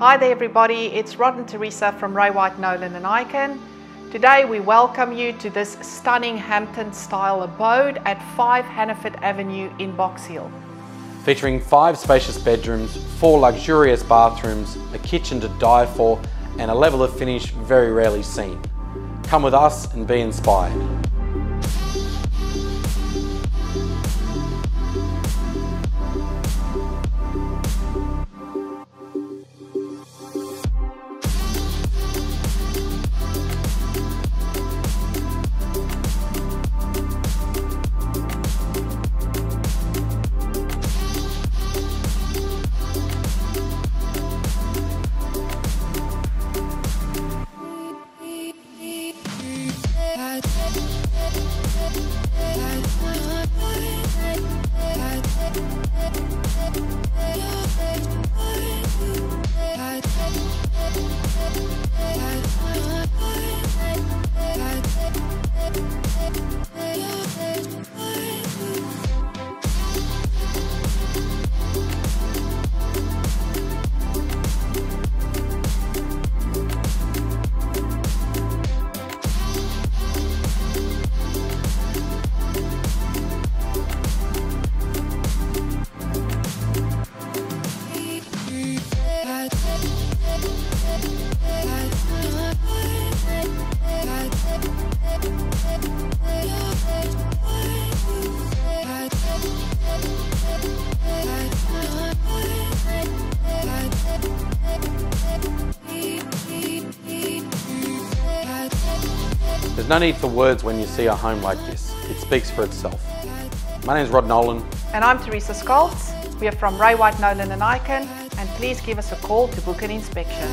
Hi there everybody, it's Rod and Teresa from Ray White Nolan and Icon. Today we welcome you to this stunning Hampton style abode at 5 Hannaford Avenue in Box Hill. Featuring five spacious bedrooms, four luxurious bathrooms, a kitchen to die for and a level of finish very rarely seen. Come with us and be inspired. There's no need for words when you see a home like this. It speaks for itself. My name is Rod Nolan. And I'm Teresa Scholz. We are from Ray White Nolan and Icon and please give us a call to book an inspection.